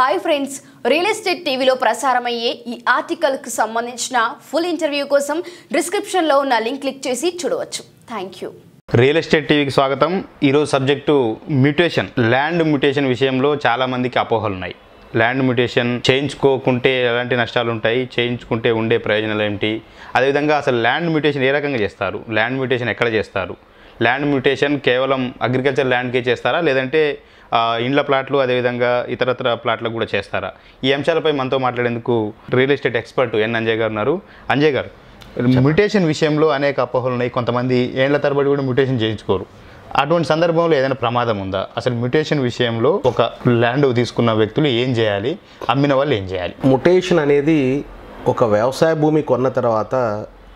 Hi friends real estate టీవీలో ప్రసారమయ్యే ఈ ఆర్టికల్కి సంబంధించిన ఫుల్ ఇంటర్వ్యూ కోసం డిస్క్రిప్షన్లో ఉన్న లింక్ క్లిక్ చేసి చూడవచ్చు. Thank you. రియల్ ఎస్టేట్ టీవీకి స్వాగతం. ఈరోజు సబ్జెక్టు మ్యూటేషన్ ల్యాండ్ మ్యూటేషన్ విషయంలో చాలామందికి అపోహలు ఉన్నాయి. ల్యాండ్ మ్యూటేషన్ చేయించుకోకుంటే ఎలాంటి నష్టాలు ఉంటాయి చేయించుకుంటే ఉండే ప్రయోజనాలు ఏమిటి అదేవిధంగా అసలు ల్యాండ్ మ్యూటేషన్ ఏ రకంగా చేస్తారు? ల్యాండ్ మ్యూటేషన్ ఎక్కడ చేస్తారు? ల్యాండ్ మ్యూటేషన్ కేవలం అగ్రికల్చర్ ల్యాండ్కే చేస్తారా? లేదంటే ఇండ్ల ప్లాట్లు అదేవిధంగా ఇతరత్ర ప్లాట్లకు కూడా చేస్తారా? ఈ అంశాలపై మనతో మాట్లాడేందుకు real estate expert N Anjay గారు ఉన్నారు. అంజయ్ గారు మ్యూటేషన్ విషయంలో అనేక అపోహలు ఉన్నాయి కొంతమంది ఏళ్ళ తరబడి కూడా మ్యూటేషన్ చేయించుకోరు. అటువంటి సందర్భంలో ఏదైనా ప్రమాదం ఉందా? అసలు మ్యూటేషన్ విషయంలో ఒక ల్యాండ్ తీసుకున్న వ్యక్తులు ఏం చేయాలి? అమ్మిన వాళ్ళు ఏం చేయాలి? ముటేషన్ అనేది ఒక వ్యవసాయ భూమి కొన్న తర్వాత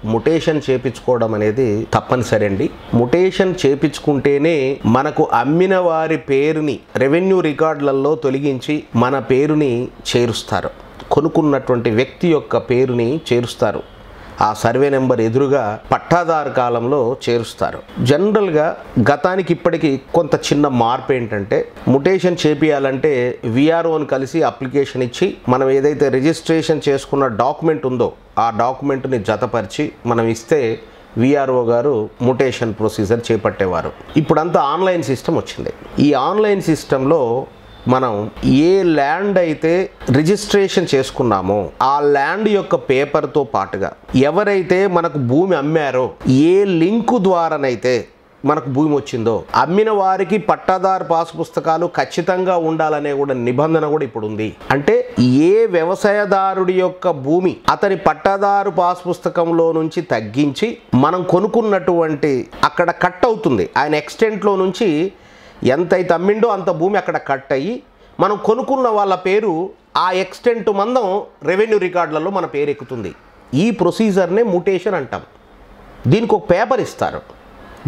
ముటేషన్ చేపించుకోవడం అనేది తప్పనిసరి అండి ముటేషన్ చేపించుకుంటేనే మనకు అమ్మిన వారి పేరుని రెవెన్యూ రికార్డులలో తొలగించి మన పేరుని చేరుస్తారు. కొనుక్కున్నటువంటి వ్యక్తి యొక్క పేరుని చేరుస్తారు. ఆ సర్వే నెంబర్ ఎదురుగా పట్టాదారు కాలంలో చేరుస్తారు. జనరల్గా గతానికి ఇప్పటికి కొంత చిన్న మార్పు ఏంటంటే ముటేషన్ చేపియాలంటే విఆర్ఓని కలిసి అప్లికేషన్ ఇచ్చి మనం ఏదైతే రిజిస్ట్రేషన్ చేసుకున్న డాక్యుమెంట్ ఉందో ఆ డాక్యుమెంట్ని జతపరిచి మనం ఇస్తే విఆర్ఓ గారు ముటేషన్ ప్రొసీజర్ చేపట్టేవారు. ఇప్పుడంతా ఆన్లైన్ సిస్టమ్ వచ్చింది. ఈ ఆన్లైన్ సిస్టంలో మనం ఏ ల్యాండ్ అయితే రిజిస్ట్రేషన్ చేసుకున్నామో ఆ ల్యాండ్ యొక్క పేపర్తో పాటుగా ఎవరైతే మనకు భూమి అమ్మారో ఏ లింకు ద్వారానైతే మనకు భూమి వచ్చిందో అమ్మిన వారికి పట్టాదారు పాస్ పుస్తకాలు ఖచ్చితంగా ఉండాలనే కూడా నిబంధన కూడా ఇప్పుడు ఉంది అంటే ఏ వ్యవసాయదారుడి యొక్క భూమి అతని పట్టాదారు పాస్ పుస్తకంలో నుంచి తగ్గించి మనం కొనుక్కున్నటువంటి అక్కడ కట్ అవుతుంది. ఆయన ఎక్స్టెంట్లో నుంచి ఎంతైతే అమ్మిండో అంత భూమి అక్కడ కట్ అయ్యి మనం కొనుక్కున్న వాళ్ళ పేరు ఆ ఎక్స్టెంట్ మందం రెవెన్యూ రికార్డులలో మన పేరు ఎక్కుతుంది. ఈ ప్రొసీజర్నే ముటేషన్ అంటాం. దీనికి ఒక పేపర్ ఇస్తారు.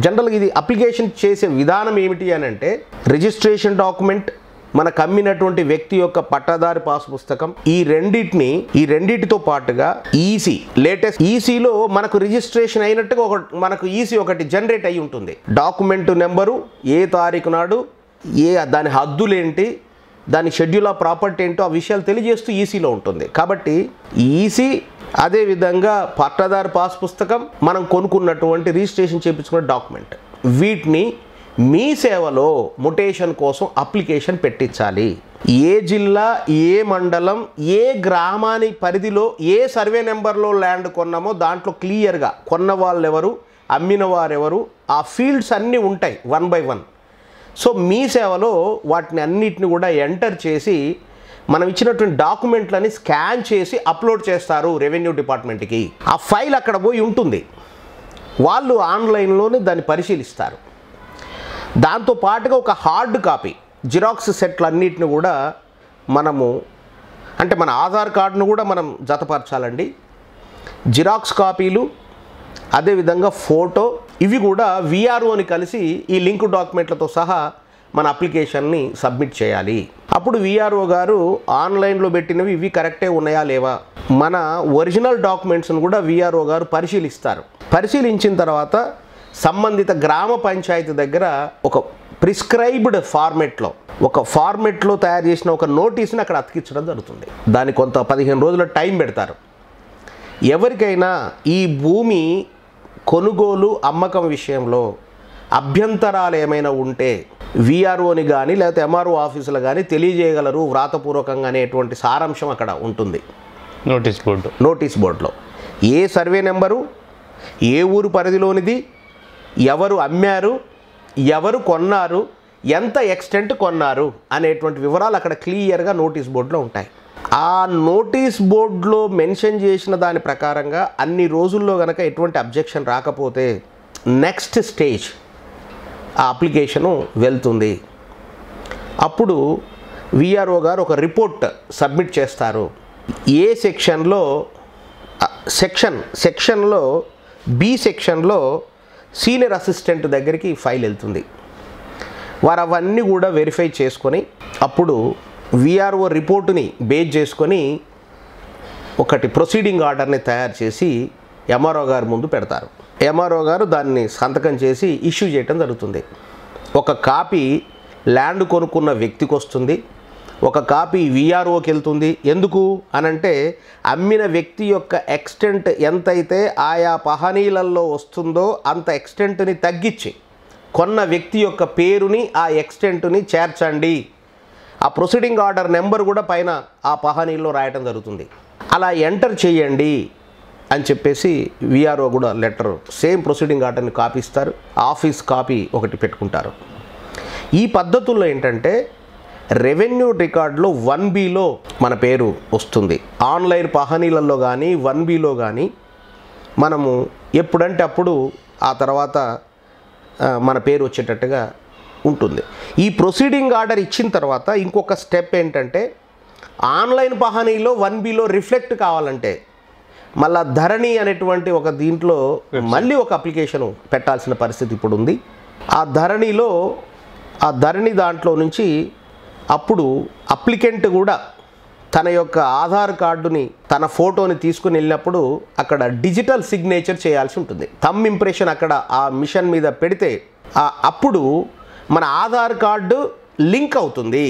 జనరల్గా ఇది అప్లికేషన్ చేసే విధానం ఏమిటి అని అంటే రిజిస్ట్రేషన్ డాక్యుమెంట్ మనకు అమ్మినటువంటి వ్యక్తి యొక్క పట్టాదారి పాస్ పుస్తకం ఈ రెండింటిని ఈ రెండింటితో పాటుగా ఈసీ లేటెస్ట్ ఈసీలో మనకు రిజిస్ట్రేషన్ అయినట్టుగా ఒక మనకు ఈసీ ఒకటి జనరేట్ అయి ఉంటుంది. డాక్యుమెంట్ నెంబరు ఏ తారీఖు నాడు ఏ దాని హద్దులేంటి దాని షెడ్యూల్ ఆఫ్ ప్రాపర్టీ ఏంటో ఆ విషయాలు తెలియజేస్తూ ఈసీలో ఉంటుంది. కాబట్టి ఈసీ అదేవిధంగా పట్టాదారు పాస్ పుస్తకం మనం కొనుక్కున్నటువంటి రిజిస్ట్రేషన్ చేయించుకున్న డాక్యుమెంట్. వీటిని మీ సేవలో మొటేషన్ కోసం అప్లికేషన్ పెట్టించాలి. ఏ జిల్లా ఏ మండలం ఏ గ్రామాని పరిధిలో ఏ సర్వే నెంబర్లో ల్యాండ్ కొన్నామో దాంట్లో క్లియర్గా కొన్న వాళ్ళు ఎవరు అమ్మిన వారెవరు ఆ ఫీల్డ్స్ అన్నీ ఉంటాయి వన్ బై వన్. సో మీ సేవలో వాటిని అన్నిటిని కూడా ఎంటర్ చేసి మనం ఇచ్చినటువంటి డాక్యుమెంట్లని స్కాన్ చేసి అప్లోడ్ చేస్తారు రెవెన్యూ డిపార్ట్మెంట్కి. ఆ ఫైల్ అక్కడ పోయి ఉంటుంది. వాళ్ళు ఆన్లైన్లోనే దాన్ని పరిశీలిస్తారు. దాంతో పాటుగా ఒక హార్డ్ కాపీ జిరాక్స్ సెట్లు అన్నిటిని కూడా మనము అంటే మన ఆధార్ కార్డును కూడా మనం జతపరచాలండి. జిరాక్స్ కాపీలు అదేవిధంగా ఫోటో ఇవి కూడా విఆర్ఓని కలిసి ఈ లింక్ డాక్యుమెంట్లతో సహా మన అప్లికేషన్ని సబ్మిట్ చేయాలి. అప్పుడు విఆర్ఓ గారు ఆన్లైన్లో పెట్టినవి ఇవి కరెక్టే ఉన్నాయా లేవా? మన ఒరిజినల్ డాక్యుమెంట్స్ను కూడా విఆర్ఓ గారు పరిశీలిస్తారు. పరిశీలించిన తర్వాత సంబంధిత గ్రామ పంచాయతీ దగ్గర ఒక ప్రిస్క్రైబ్డ్ ఫార్మెట్లో ఒక ఫార్మెట్లో తయారు చేసిన ఒక నోటీస్ని అక్కడ అతికించడం జరుగుతుంది. దానికి కొంత పదిహేను రోజుల టైం పెడతారు. ఎవరికైనా ఈ భూమి కొనుగోలు అమ్మకం విషయంలో అభ్యంతరాలు ఏమైనా ఉంటే విఆర్ఓని కానీ లేకపోతే ఎంఆర్ఓ ఆఫీసులు కానీ తెలియజేయగలరు వ్రాతపూర్వకంగా అనేటువంటి సారాంశం అక్కడ ఉంటుంది. నోటీస్ బోర్డు నోటీస్ బోర్డులో. ఏ సర్వే నెంబరు? ఏ ఊరు పరిధిలోనిది? ఎవరు అమ్మారు ఎవరు కొన్నారు ఎంత ఎక్స్టెంట్ కొన్నారు అనేటువంటి వివరాలు అక్కడ క్లియర్గా నోటీస్ బోర్డులో ఉంటాయి. ఆ నోటీస్ బోర్డులో మెన్షన్ చేసిన దాని ప్రకారంగా అన్ని రోజుల్లో కనుక ఎటువంటి అబ్జెక్షన్ రాకపోతే నెక్స్ట్ స్టేజ్ ఆ అప్లికేషను వెళ్తుంది. అప్పుడు విఆర్ఓ గారు ఒక రిపోర్ట్ సబ్మిట్ చేస్తారు. ఏ సెక్షన్లో సెక్షన్ సెక్షన్లో బి సెక్షన్లో సీనియర్ అసిస్టెంట్ దగ్గరికి ఫైల్ వెళ్తుంది. వారు అవన్నీ కూడా వెరిఫై చేసుకొని అప్పుడు విఆర్ఓ రిపోర్టుని బేస్ చేసుకొని ఒకటి ప్రొసీడింగ్ ఆర్డర్ని తయారు చేసి ఎంఆర్ఓ గారు ముందు పెడతారు. ఎంఆర్ఓ గారు దాన్ని సంతకం చేసి ఇష్యూ చేయటం జరుగుతుంది. ఒక కాపీ ల్యాండ్ కొనుక్కున్న వ్యక్తికి వస్తుంది. ఒక కాపీ విఆర్ఓకి వెళ్తుంది. ఎందుకు? అనంటే అమ్మిన వ్యక్తి యొక్క ఎక్స్టెంట్ ఎంతైతే ఆయా పహనీలలో వస్తుందో అంత ఎక్స్టెంట్ని తగ్గించి. కొన్న వ్యక్తి యొక్క పేరుని ఆ ఎక్స్టెంట్ని చేర్చండి. ఆ ప్రొసీడింగ్ ఆర్డర్ నెంబర్ కూడా పైన ఆ పహనీల్లో రాయటం జరుగుతుంది. అలా ఎంటర్ చేయండి అని చెప్పేసి విఆర్ఓ కూడా లెటర్ సేమ్ ప్రొసీడింగ్ ఆర్డర్ని కాపీ ఇస్తారు. ఆఫీస్ కాపీ ఒకటి పెట్టుకుంటారు. ఈ పద్ధతుల్లో ఏంటంటే రెవెన్యూ రికార్డులో వన్ బిలో మన పేరు వస్తుంది. ఆన్లైన్ పహనీలలో కానీ వన్ బిలో కానీ మనము ఎప్పుడంటే అప్పుడు ఆ తర్వాత మన పేరు వచ్చేటట్టుగా ఉంటుంది. ఈ ప్రొసీడింగ్ ఆర్డర్ ఇచ్చిన తర్వాత ఇంకొక స్టెప్ ఏంటంటే ఆన్లైన్ పహానీలో వన్ బిలో రిఫ్లెక్ట్ కావాలంటే మళ్ళా ధరణి అనేటువంటి ఒక దీంట్లో మళ్ళీ ఒక అప్లికేషన్ పెట్టాల్సిన పరిస్థితి ఇప్పుడు ఉంది ఆ ధరణిలో ఆ ధరణి దాంట్లో నుంచి అప్పుడు అప్లికెంట్ కూడా తన యొక్క ఆధార్ కార్డుని తన ఫోటోని తీసుకుని వెళ్ళినప్పుడు అక్కడ డిజిటల్ సిగ్నేచర్ చేయాల్సి ఉంటుంది. తమ్ ఇంప్రెషన్ అక్కడ ఆ మిషన్ మీద పెడితే అప్పుడు మన ఆధార్ కార్డు లింక్ అవుతుంది.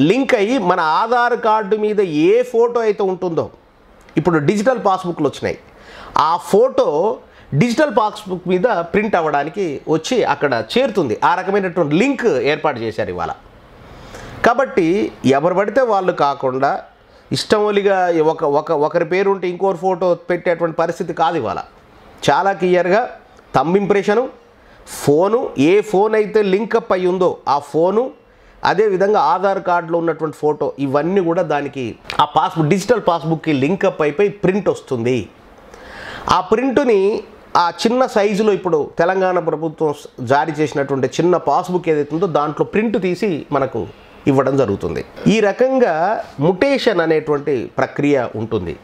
లింక్ అయ్యి మన ఆధార్ కార్డు మీద ఏ ఫోటో అయితే ఉంటుందో ఇప్పుడు డిజిటల్ పాస్బుక్లు వచ్చినాయి. ఆ ఫోటో డిజిటల్ పాస్బుక్ మీద ప్రింట్ అవ్వడానికి వచ్చి అక్కడ చేరుతుంది. ఆ రకమైనటువంటి లింక్ ఏర్పాటు చేశారు ఇవాళ. కాబట్టి ఎవరు పడితే వాళ్ళు కాకుండా ఇష్టమొలిగా ఒక ఒక ఒకరి పేరు ఉంటే ఇంకోరు ఫోటో పెట్టేటువంటి పరిస్థితి కాదు ఇవాళ. చాలా క్లియర్గా థంబ్ ఇంప్రెషను ఫోను ఏ ఫోన్ అయితే లింకప్ అయి ఉందో ఆ ఫోను అదేవిధంగా ఆధార్ కార్డులో ఉన్నటువంటి ఫోటో ఇవన్నీ కూడా దానికి ఆ పాస్బుక్ డిజిటల్ పాస్బుక్కి లింకప్ అయిపోయి ప్రింట్ వస్తుంది. ఆ ప్రింటుని ఆ చిన్న సైజులో ఇప్పుడు తెలంగాణ ప్రభుత్వం జారీ చేసినటువంటి చిన్న పాస్బుక్ ఏదైతే ఉందో దాంట్లో ప్రింట్ తీసి మనకు ఇవ్వడం జరుగుతుంది. ఈ రకంగా ముటేషన్ అనేటువంటి ప్రక్రియ ఉంటుంది.